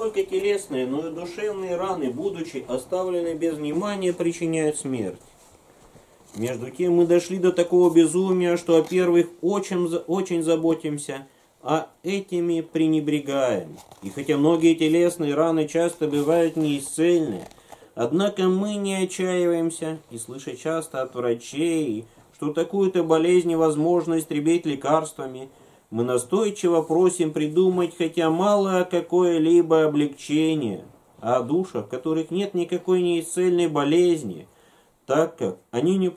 только телесные, но и душевные раны, будучи оставлены без внимания, причиняют смерть. Между тем мы дошли до такого безумия, что о первых очень, очень заботимся, а этими пренебрегаем. И хотя многие телесные раны часто бывают неисцельны, однако мы не отчаиваемся и слыша часто от врачей, что такую-то болезнь невозможно истребить лекарствами, мы настойчиво просим придумать хотя малое какое-либо облегчение, о душах, в которых нет никакой неисцельной болезни – так как они не,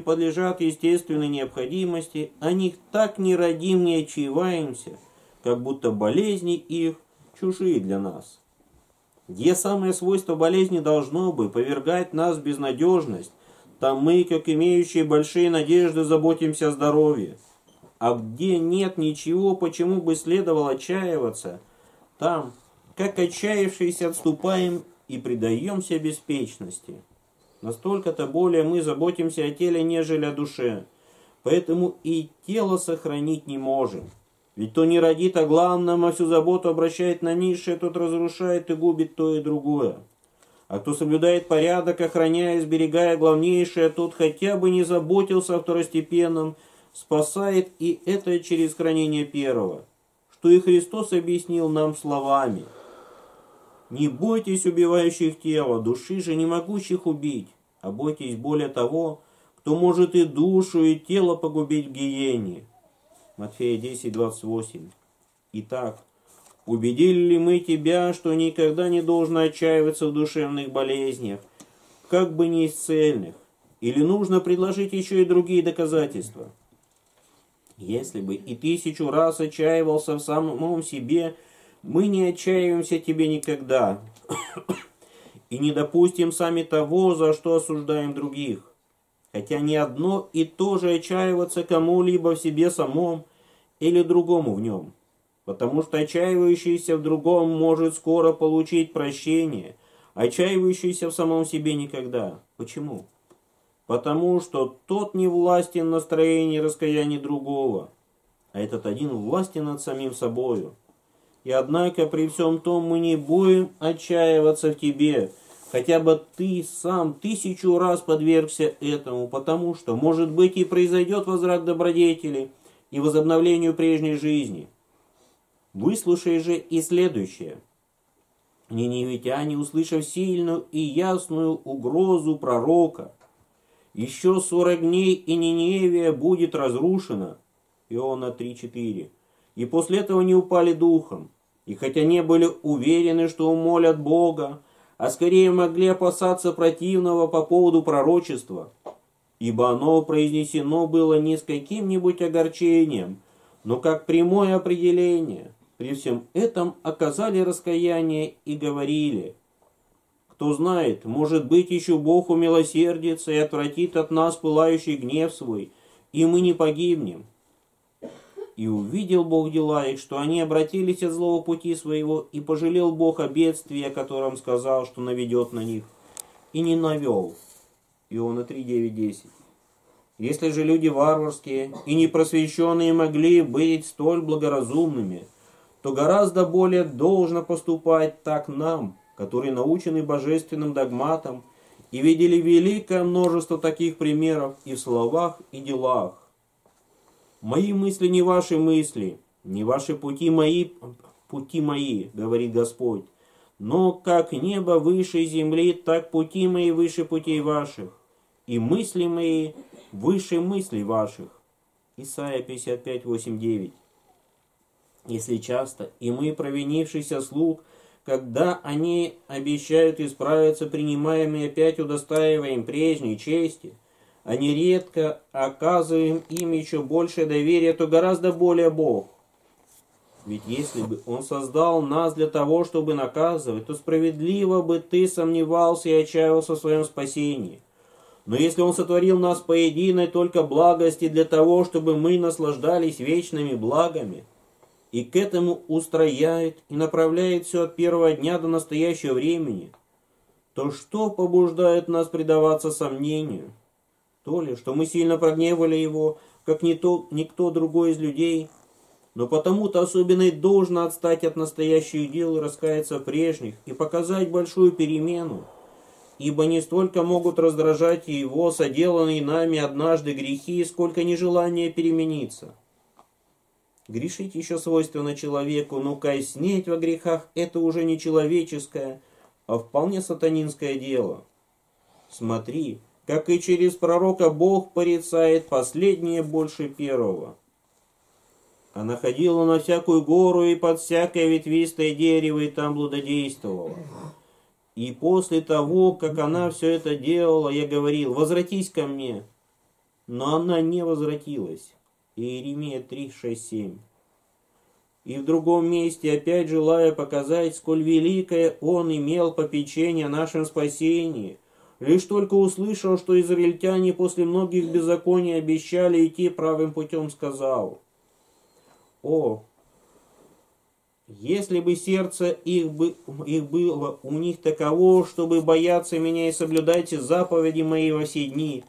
подлежат естественной необходимости, о них так не родим, не отчаиваемся, как будто болезни их чужие для нас. Где самое свойство болезни должно бы повергать нас в безнадежность, там мы, как имеющие большие надежды, заботимся о здоровье. А где нет ничего, почему бы следовало отчаиваться, там, как отчаявшиеся, отступаем и предаемся беспечности. Настолько-то более мы заботимся о теле, нежели о душе. Поэтому и тело сохранить не можем. Ведь то не родит о главном, а всю заботу обращает на низшее, тот разрушает и губит то и другое. А кто соблюдает порядок, охраняя и сберегая главнейшее, тот хотя бы не заботился о второстепенном, спасает и это через хранение первого, что и Христос объяснил нам словами. «Не бойтесь убивающих тело, души же не могущих убить, а бойтесь более того, кто может и душу, и тело погубить в гиене. Матфея 10, 28. Итак, убедили ли мы тебя, что никогда не должно отчаиваться в душевных болезнях, как бы не исцельных, или нужно предложить еще и другие доказательства? Если бы и тысячу раз отчаивался в самом себе, мы не отчаиваемся тебе никогда и не допустим сами того, за что осуждаем других. Хотя не одно и то же отчаиваться кому-либо в себе самом или другому в нем. Потому что отчаивающийся в другом может скоро получить прощение, отчаивающийся в самом себе никогда. Почему? Потому что тот не властен на строение раскаяния другого, а этот один властен над самим собою. И однако при всем том мы не будем отчаиваться в тебе, хотя бы ты сам тысячу раз подвергся этому, потому что, может быть, и произойдет возврат добродетели и возобновлению прежней жизни. Выслушай же и следующее. Ниневитяне, услышав сильную и ясную угрозу пророка, еще сорок дней и Ниневия будет разрушена. Иона 3.4. И после этого не упали духом, и хотя не были уверены, что умолят Бога, а скорее могли опасаться противного по поводу пророчества, ибо оно произнесено было не с каким-нибудь огорчением, но как прямое определение. При всем этом оказали раскаяние и говорили, кто знает, может быть, еще Бог умилосердится и отвратит от нас пылающий гнев свой, и мы не погибнем. И увидел Бог дела их, что они обратились от злого пути своего, и пожалел Бог о бедствии, о котором сказал, что наведет на них, и не навел. Иона 3, 9, 10. Если же люди варварские и непросвещенные могли быть столь благоразумными, то гораздо более должно поступать так нам, которые научены божественным догматам и видели великое множество таких примеров и в словах, и делах. Мои мысли не ваши мысли, не ваши пути мои, пути мои, говорит Господь. Но как небо выше земли, так пути мои выше путей ваших, и мысли мои выше мыслей ваших. Исайя 55, 8, 9. Если часто и мы, провинившийся слуг, когда они обещают исправиться, принимаем и опять удостаиваем прежней чести – а нередко оказываем им еще большее доверие, то гораздо более Бог. Ведь если бы Он создал нас для того, чтобы наказывать, то справедливо бы ты сомневался и отчаялся в своем спасении. Но если Он сотворил нас по единой только благости для того, чтобы мы наслаждались вечными благами, и к этому устрояет и направляет все от первого дня до настоящего времени, то что побуждает нас предаваться сомнению? То ли, что мы сильно прогневали его, как не то, никто другой из людей, Но потому-то особенно и должно отстать от настоящих дел и раскаяться прежних, и показать большую перемену. Ибо не столько могут раздражать его соделанные нами однажды грехи, сколько нежелание перемениться. Грешить еще свойственно человеку, но кайснеть во грехах – это уже не человеческое, а вполне сатанинское дело. Смотри, как и через пророка Бог порицает последнее больше первого. Она ходила на всякую гору и под всякое ветвистое дерево и там блудодействовала. И после того, как она все это делала, я говорил, возвратись ко мне. Но она не возвратилась. Иеремия 3, 6, 7. И в другом месте, опять желая показать, сколь великое он имел попечение о нашем спасении, лишь только услышал, что израильтяне после многих беззаконий обещали идти правым путем, сказал, «О, если бы сердце их, бы, их было у них таково, чтобы бояться меня и соблюдать заповеди мои во все дни,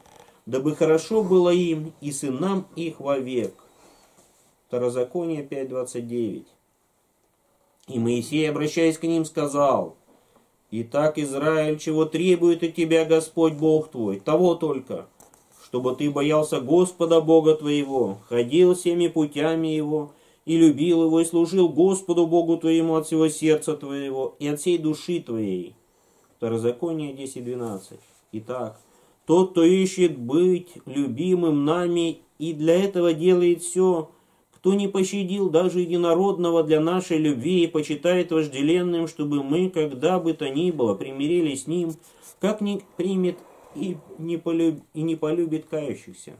дабы хорошо было им и сынам их вовек». Второзаконие 5.29. И Моисей, обращаясь к ним, сказал, «Итак, Израиль, чего требует от тебя Господь Бог твой, того только, чтобы ты боялся Господа Бога твоего, ходил всеми путями Его, и любил Его, и служил Господу Богу твоему от всего сердца твоего и от всей души твоей». Второзаконие 10.12. Итак, тот, кто ищет быть любимым нами и для этого делает все, кто не пощадил даже единородного для нашей любви и почитает вожделенным, чтобы мы, когда бы то ни было, примирились с ним, как не примет и не, полюб... и не полюбит кающихся.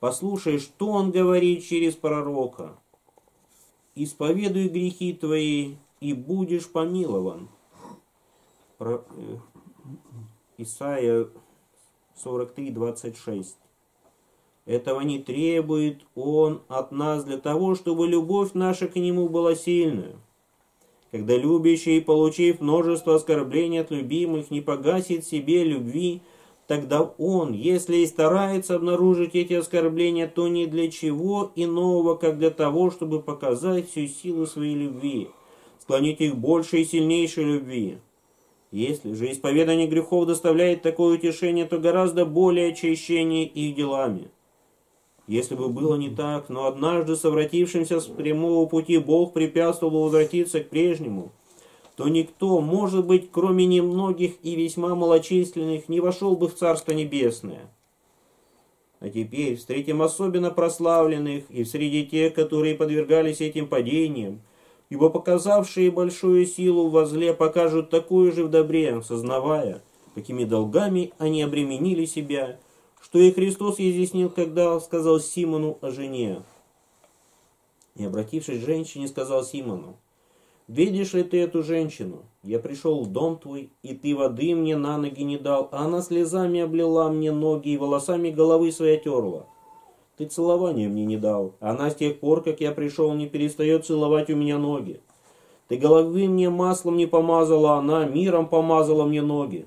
Послушай, что он говорит через пророка. «Исповедуй грехи твои, и будешь помилован». Про... Э, Исайя 43, 26. Этого не требует Он от нас для того, чтобы любовь наша к Нему была сильная. Когда любящий, получив множество оскорблений от любимых, не погасит себе любви, тогда он, если и старается обнаружить эти оскорбления, то не для чего иного, как для того, чтобы показать всю силу своей любви, склонить их большей и сильнейшей любви. Если же исповедание грехов доставляет такое утешение, то гораздо более очищение их делами. Если бы было не так, но однажды совратившимся с прямого пути Бог препятствовал возвратиться к прежнему, то никто, может быть, кроме немногих и весьма малочисленных, не вошел бы в Царство Небесное. А теперь встретим особенно прославленных и среди тех, которые подвергались этим падениям, ибо показавшие большую силу во зле покажут такую же в добре, сознавая, какими долгами они обременили себя что и Христос изъяснил, когда сказал Симону о жене. И, обратившись к женщине, сказал Симону, «Видишь ли ты эту женщину? Я пришел в дом твой, и ты воды мне на ноги не дал, а она слезами облила мне ноги и волосами головы своей терла. Ты целования мне не дал, а она с тех пор, как я пришел, не перестает целовать у меня ноги. Ты головы мне маслом не помазала, а она миром помазала мне ноги.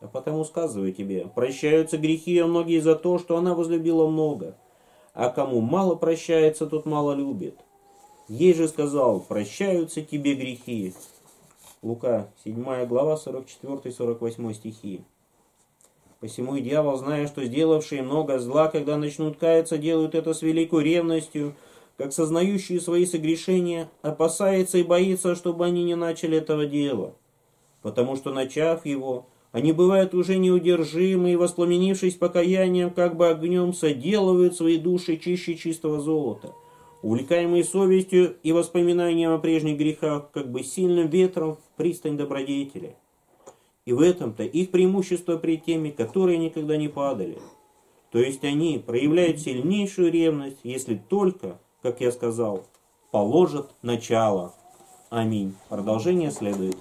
А потому сказываю тебе, прощаются грехи ее многие за то, что она возлюбила много. А кому мало прощается, тот мало любит. Ей же сказал, прощаются тебе грехи. Лука, 7 глава, 44-48 стихи. Посему и дьявол, зная, что сделавшие много зла, когда начнут каяться, делают это с великой ревностью, как сознающие свои согрешения, опасается и боится, чтобы они не начали этого дела. Потому что, начав его, они бывают уже неудержимы и, воспламенившись покаянием, как бы огнем, соделывают свои души чище чистого золота. Увлекаемые совестью и воспоминанием о прежних грехах, как бы сильным ветром в пристань добродетели. И в этом-то их преимущество при теми, которые никогда не падали. То есть они проявляют сильнейшую ревность, если только, как я сказал, положат начало. Аминь. Продолжение следует.